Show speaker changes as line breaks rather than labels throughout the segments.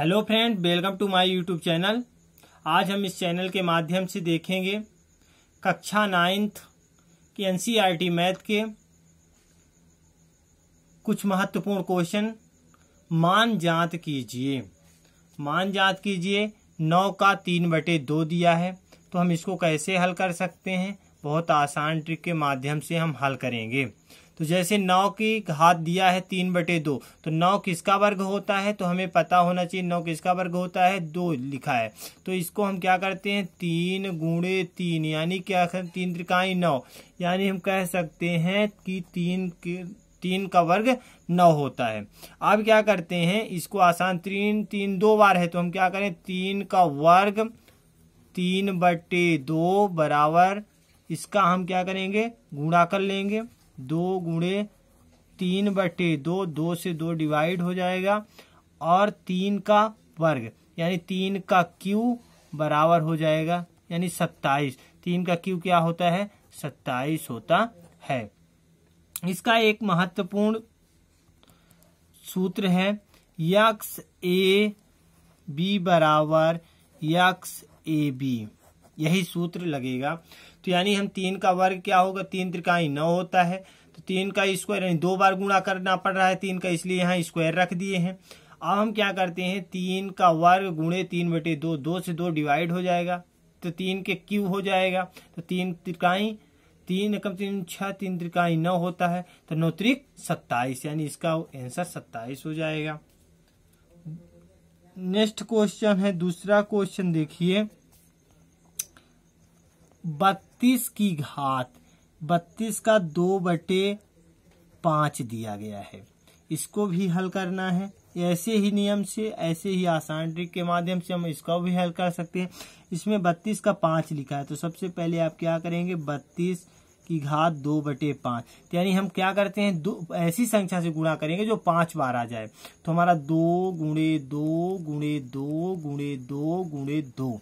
Hello friend welcome to my YouTube channel आज हम इस चैनल के माध्यम से देखेंगे कक्षा नाइन्थ की एनसीईआरटी मैथ के कुछ महत्वपूर्ण क्वेश्चन मान जाँच कीजिए। मान जाँच कीजिए। नौ का तीन बटे दो दिया है। तो हम इसको कैसे हल कर सकते हैं? बहुत आसान ट्रिक के माध्यम से हम हल करेंगे। तो जैसे नौ की घात दिया है तीन बटे दो तो नौ किसका वर्ग होता है? तो हमें पता होना चाहिए नौ किसका वर्ग होता है? दो लिखा है। तो इसको हम क्या करते हैं? तीन गुणे तीन, यानी क्या तीन त्रिकाई नौ। यानी हम कह सकते हैं कि तीन के, तीन का वर्ग नौ होता है। अब क्या करते हैं? इसको आसान तीन तीन दो बार है तो हम क्या करें? तीन का वर्ग तीन बटे दो बराबर, इसका हम क्या करेंगे? गुणा कर लेंगे। दो गुणे तीन बटे दो दो से दो डिवाइड हो जाएगा, और तीन का वर्ग, यानी तीन का क्यू बराबर हो जाएगा, यानी सत्ताईस। तीन का क्यू क्या होता है? सत्ताईस होता है। इसका एक महत्वपूर्ण सूत्र है, यक्स ए बी बराबर, यक्स ए बी। यही सूत्र लगेगा। तो यानी हम तीन का वर्ग क्या होगा? तीन त्रिकाई नौ होता है। तो तीन का स्क्वायर यानी दो बार गुणा करना पड़ रहा है तीन का, इसलिए यहाँ स्क्वायर रख दिए हैं। अब हम क्या करते हैं? तीन का वर्ग गुणे तीन बटे दो दो से दो डिवाइड हो जाएगा। तो तीन के क्यू हो जाएगा। तो तीन त्रिकाई, तीन कम तीन, छह, तीन त्रिकाई नौ होता है। तो नौ त्रिक सत्ताईस, यानी इसका आंसर सत्ताईस हो जाएगा। नेक्स्ट क्वेश्चन है, दूसरा क्वेश्चन देखिए। बत्तीस की घात, बत्तीस का दो बटे पाँच दिया गया है। इसको भी हल करना है। ऐसे ही नियम से, ऐसे ही आसान ट्रिक के माध्यम से हम इसको भी हल कर सकते हैं। इसमें बत्तीस का पाँच लिखा है तो सबसे पहले आप क्या करेंगे? बत्तीस की घात दो बटे पाँच। यानी हम क्या करते हैं? दो, ऐसी संख्या से गुणा करेंगे जो पाँच बार आ जाए। तो हमारा दो गुणे दो गुणे दो गुणे दो गुणे दो।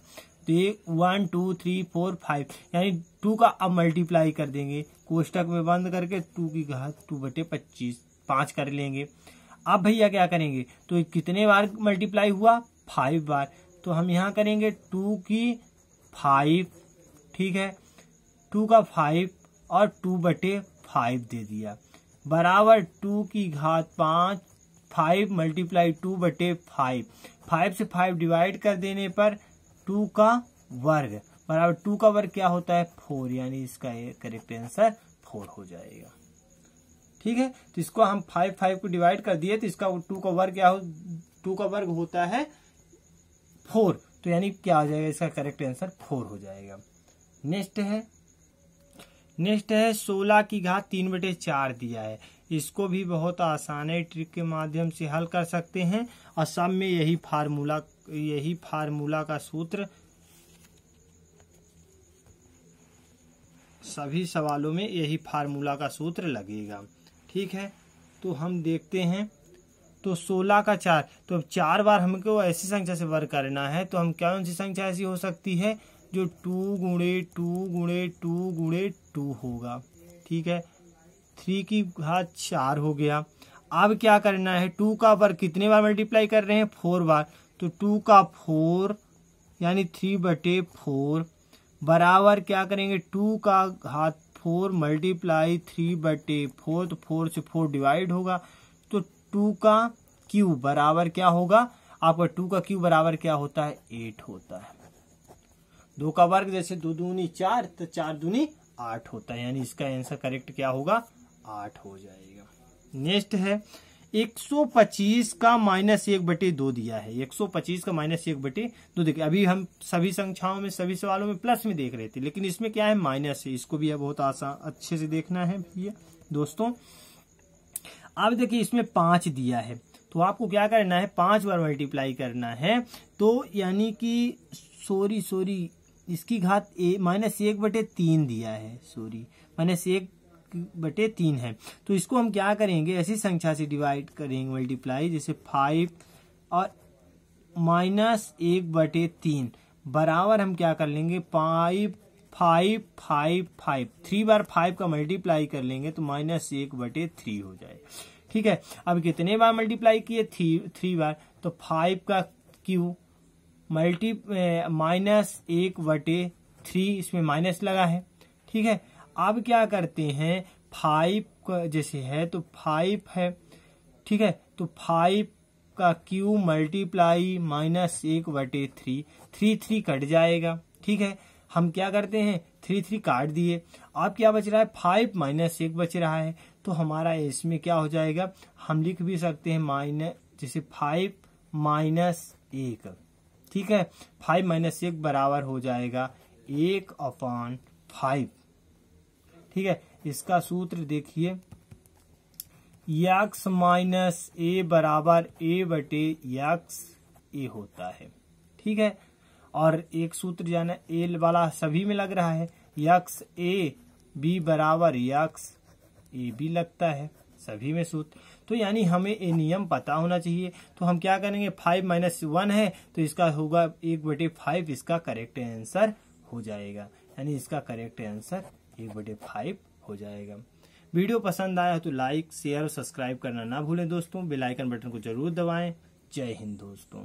तो ये one two three four five यानी टू का अब मल्टीप्लाई कर देंगे। कोष्टक में बंद करके टू की घात टू बटे पच्चीस, पाँच कर लेंगे। अब भैया क्या करेंगे? तो कितने बार मल्टीप्लाई हुआ? फाइव बार। तो हम यहाँ करेंगे टू की फाइव ठीक है? टू का फाइव और टू बटे फाइव दे दिया। बराबर टू की घात पाँच फाइव मल्टीप्लाई टू बटे फाइव फाइव से फाइव डिवाइड कर देने पर टू का वर्ग बराबर टू का वर्ग क्या होता है? फोर, यानी इसका करेक्ट आंसर फोर हो जाएगा। ठीक है? तो इसको हम फाइव फाइव को डिवाइड कर दिए तो इसका टू का वर्ग क्या हो, टू का वर्ग होता है फोर। तो यानी क्या हो जाएगा? इसका करेक्ट आंसर फोर हो जाएगा। नेक्स्ट है नेक्स्ट है, सोलह की घात तीन बटे चार दिया है। इसको भी बहुत आसान है, ट्रिक के माध्यम से हल कर सकते हैं। और सब में यही फार्मूला यही फार्मूला का सूत्र। सभी सवालों में यही फार्मूला का सूत्र लगेगा। ठीक है? तो हम देखते हैं। तो 16 का चार। तो चार बार हमको ऐसी संख्या से वर्क करना है तो हम क्या कौन सी संख्या ऐसी हो सकती है, जो टू गुणे टू गुणे टू गुणे टू होगा। ठीक है? थ्री की घात चार हो गया। अब क्या करना है? टू का वर्ग कितने बार मल्टीप्लाई कर रहे हैं? फोर बार। तो टू का फोर, यानी थ्री बटे फोर, बराबर क्या करेंगे? टू का घात फोर मल्टीप्लाई थ्री बटे फोर तो फोर से फोर डिवाइड होगा। तो टू का क्यू बराबर क्या होगा? आपका टू का क्यू बराबर क्या होता है? एट होता है। दो का वर्ग जैसे दो दूनी चार तो चार दूनी आठ होता है। यानी इसका आंसर करेक्ट क्या होगा? आठ हो जाएगा। नेक्स्ट है 125 का माइनस एक बटे दो दिया है। 125 का माइनस एक बटे दो देखिए अभी हम सभी संख्याओं में, सभी सवालों में प्लस में देख रहे थे, लेकिन इसमें क्या है? माइनस है। इसको भी बहुत आसान, अच्छे से देखना है भैया, दोस्तों। अब देखिए, इसमें पाँच दिया है। तो आपको क्या करना है? पाँच बार मल्टीप्लाई करना है। तो यानी कि, सॉरी सॉरी, इसकी घात ए, माइनस एक बटे तीन दिया है, सॉरी। माइनस एक बटे तीन है। तो इसको हम क्या करेंगे? ऐसी संख्या से डिवाइड करेंगे मल्टीप्लाई जैसे फाइव और माइनस एक बटे तीन। बराबर हम क्या कर लेंगे? Five five five five three बार फाइव का मल्टीप्लाई कर लेंगे तो माइनस एक बटे थ्री हो जाए। ठीक है? अब कितने बार मल्टीप्लाई किए? थ्री थ्री बार। तो फाइव का क्यू? मल्टी माइनस एक बटे थ्री इसमें माइनस लगा है। ठीक है? अब क्या करते हैं? फाइव जैसे है तो फाइव है। ठीक है? तो फाइव का क्यू मल्टीप्लाई माइनस एक बटे थ्री थ्री थ्री कट जाएगा। ठीक है? हम क्या करते हैं? थ्री थ्री काट दिए। अब क्या बच रहा है? फाइव माइनस एक बच रहा है। तो हमारा इसमें क्या हो जाएगा? हम लिख भी सकते हैं माइनस जैसे फाइव माइनस एक। ठीक है? फाइव माइनस एक बराबर हो जाएगा। एक अपॉन फाइव ठीक है? इसका सूत्र देखिए। यक्स माइनस ए बराबर ए बटे यक्स ए होता है। ठीक है? और एक सूत्र जाना ए वाला सभी में लग रहा है। यक्स ए बी बराबर यक्स ए बी लगता है। सभी में सूत्र। तो यानी हमें ये नियम पता होना चाहिए। तो हम क्या करेंगे? फाइव माइनस वन है तो इसका होगा एक बटे फाइव, इसका करेक्ट आंसर हो जाएगा। यानी इसका करेक्ट आंसर एक बटे फाइव हो जाएगा। वीडियो पसंद आया तो लाइक, शेयर और सब्सक्राइब करना ना भूलें दोस्तों। बेल आइकन बटन को ज़रूर दबाएँ। जय हिंद दोस्तों।